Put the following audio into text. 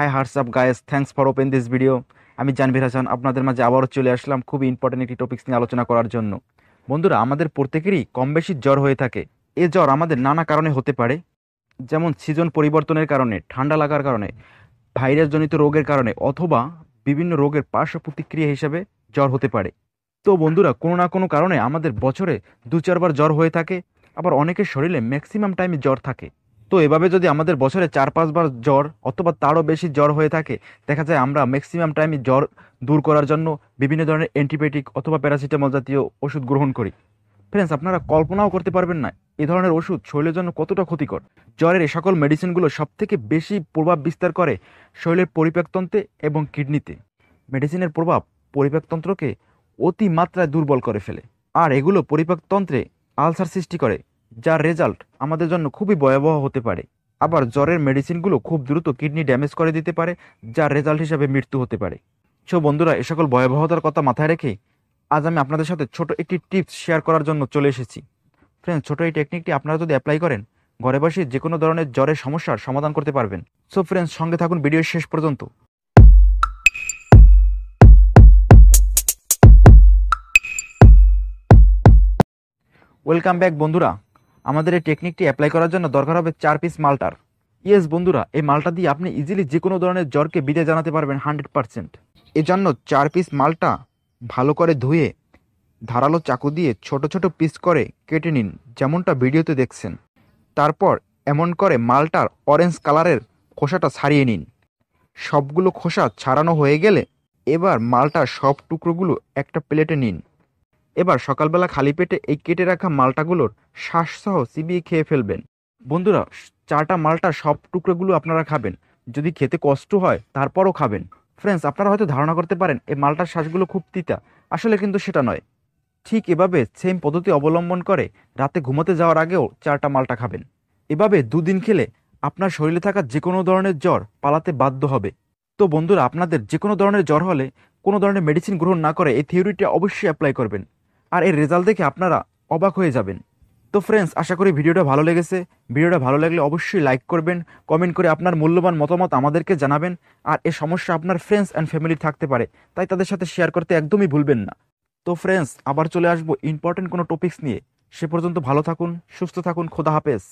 Hi WhatsApp guys thanks for open this video আমি জানভির হাসান, আপনাদের মাঝে আবারও চলে আসলাম খুবই ইম্পর্টেন্ট একটি টপিক্স নিয়ে আলোচনা করার জন্য। বন্ধুরা, আমাদের প্রত্যেকেরই কম বেশি জ্বর হয়ে থাকে। এ জ্বর আমাদের নানা কারণে হতে পারে। যেমন সিজন পরিবর্তনের কারণে, ঠান্ডা লাগার কারণে, ভাইরাসজনিত রোগের কারণে, অথবা বিভিন্ন রোগের পার্শ্ব প্রতিক্রিয়া হিসেবে জ্বর হতে পারে। তো বন্ধুরা, কোনো না কোনো কারণে আমাদের বছরে দু চারবার জ্বর হয়ে থাকে। আবার অনেকের শরীরে ম্যাক্সিমাম টাইমে জ্বর থাকে। তো এভাবে যদি আমাদের বছরে চার, পাঁচবার জ্বর অথবা তারও বেশি জ্বর হয়ে থাকে, দেখা যায় আমরা ম্যাক্সিমাম টাইমে জ্বর দূর করার জন্য বিভিন্ন ধরনের অ্যান্টিবায়োটিক অথবা প্যারাসিটামল জাতীয় ওষুধ গ্রহণ করি। ফ্রেন্ডস আপনারা কল্পনাও করতে পারবেন না, এ ধরনের ওষুধ শরীরের জন্য কতটা ক্ষতিকর। জ্বরের এই সকল মেডিসিনগুলো সবথেকে বেশি প্রভাব বিস্তার করে শরীরের পরিপাকতন্ত্রে এবং কিডনিতে মেডিসিনের প্রভাব পরিপাকতন্ত্রকে অতি মাত্রায় দুর্বল করে ফেলে। আর এগুলো পরিপাকতন্ত্রে আলসার সৃষ্টি করে। যার রেজাল্ট আমাদের জন্য খুবই ভয়াবহ হতে পারে। আবার জ্বরের মেডিসিনগুলো খুব দ্রুত কিডনি ড্যামেজ করে দিতে পারে, যার রেজাল্ট হিসাবে মৃত্যু হতে পারে। সো বন্ধুরা, এ সকল ভয়াবহতার কথা মাথায় রেখে আজ আমি আপনাদের সাথে ছোট একটি টিপস শেয়ার করার জন্য চলে এসেছি। ফ্রেন্ডস ছোট এই টেকনিকটি আপনারা যদি অ্যাপ্লাই করেন, ঘরে বসে যে কোনো ধরনের জ্বরের সমস্যার সমাধান করতে পারবেন। সো ফ্রেন্ডস সঙ্গে থাকুন ভিডিও শেষ পর্যন্ত। ওয়েলকাম ব্যাক বন্ধুরা। আমাদের এই টেকনিকটি অ্যাপ্লাই করার জন্য দরকার হবে চার পিস মালটার। ইয়েস বন্ধুরা, এই মালটা দিয়ে আপনি ইজিলি যে কোনো ধরনের জ্বরকে বিদে জানাতে পারবেন হান্ড্রেড পারসেন্ট এজন্য চার পিস মালটা ভালো করে ধুয়ে ধারালো চাকু দিয়ে ছোট ছোট পিস করে কেটে নিন, যেমনটা ভিডিওতে দেখছেন। তারপর এমন করে মালটার অরেঞ্জ কালারের খোসাটা ছাড়িয়ে নিন। সবগুলো খোসা ছাড়ানো হয়ে গেলে এবার মালটার সব টুকরোগুলো একটা প্লেটে নিন। এবার সকালবেলা খালি পেটে এই কেটে রাখা মালটাগুলোর শ্বাসসহ চিবিয়ে খেয়ে ফেলবেন। বন্ধুরা চারটা মালটা সব টুকরোগুলো আপনারা খাবেন। যদি খেতে কষ্ট হয়, তারপরও খাবেন। ফ্রেন্ডস আপনারা হয়তো ধারণা করতে পারেন, এই মালটার শ্বাসগুলো খুব তিতা। আসলে কিন্তু সেটা নয়। ঠিক এভাবে সেম পদ্ধতি অবলম্বন করে রাতে ঘুমোতে যাওয়ার আগেও চারটা মালটা খাবেন। এভাবে দুদিন খেলে আপনার শরীরে থাকা যে কোনো ধরনের জ্বর পালাতে বাধ্য হবে। তো বন্ধুরা, আপনাদের যে কোনো ধরনের জ্বর হলে, কোনো ধরনের মেডিসিন গ্রহণ না করে এই থিওরিটা অবশ্যই অ্যাপ্লাই করবেন। আর এর রেজাল্ট দেখে আপনারা অবাক হয়ে যাবেন। তো ফ্রেন্ডস আশা করি ভিডিওটা ভালো লেগেছে। ভিডিওটা ভালো লাগলে অবশ্যই লাইক করবেন কমেন্ট করে আপনার মূল্যবান মতামত আমাদেরকে জানাবেন, আর এ সমস্যা আপনার ফ্রেন্ডস অ্যান্ড ফ্যামিলি থাকতে পারে, তাই তাদের সাথে শেয়ার করতে একদমই ভুলবেন না। তো ফ্রেন্ডস আবার চলে আসব ইম্পর্টেন্ট কোনো টপিক্স নিয়ে। সে পর্যন্ত ভালো থাকুন, সুস্থ থাকুন, খোদা হাফেজ।